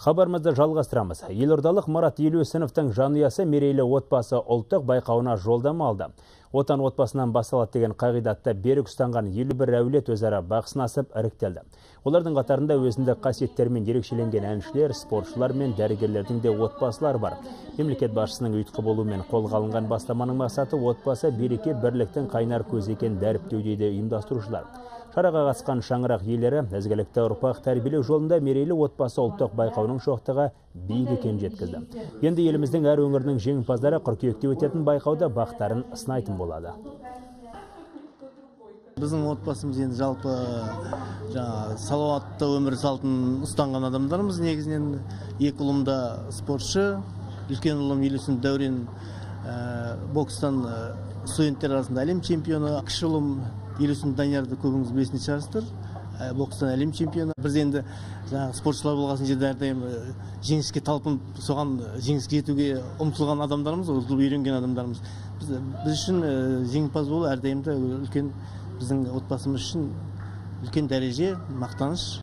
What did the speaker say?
Хабарымызды жалғастырамыз. Елордалық Марат Елеусіновтің жанұясы мерейлі отбасы ұлттық байқауына жолдама алды. Отан отбасынан басталады деген қағидатта берік ұстанған елу бір әулет өзара бақ сынасып іріктелді. Олардың қатарында өзіндік қасиеттермен ерекшеленген әншілер, спортшылар мен дәрігерлердің де отбасылар бар. Мемлекет басшысының ұйытқы болуымен қолға алынған бастаманың мақсаты отбасы береке бірліктің қайнар көзі екенін дәріптеу дейді ұйымдастырушылар. Шараға қатысқан шаңырақ иелері ізгілікті ұрпақ тәрбиелеу жолында мерейлі отбасы ұлттық байқауының шоқтығы биік екенін жеткізді. Енді еліміздің әр өңірінің жеңімпаздары қыркүйекте өтетін байқауда бақтарын сынайтын болады. біздің отбасымыз енді жалпы жаңағы салауатты өмір салтын ұстанған адамдармыз негізінен екі ұлым да спортшы. Үлкен ұлым елеусін дәурен ә, бокстан ә, студенттер арасында әлем чемпионы. Кіші ұлым елеусін даниярды көбіңіз білетін шығарсыздар. Ә, бокстан әлем чемпионы. Біз енді жаңағы спортшылар болған жерде әрдайым ә, жеңіске талпынып соған жеңіске жетуге ұмтылған адамдармыз ғой үйренген адамдармыз біз, үшін ә, жеңімпаз болу әрдайым да үлкен біздің отбасымыз үшін үлкен дәреже мақтаныш.